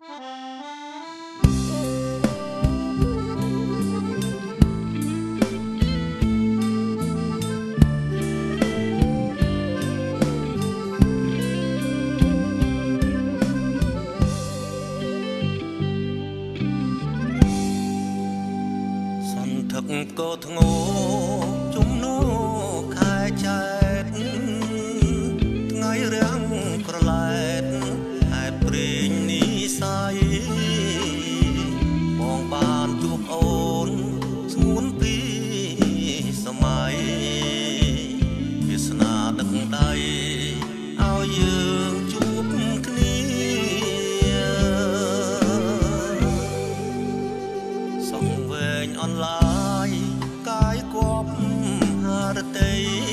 thật cô thằng ô chúng nó khai chạy. tây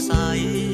晒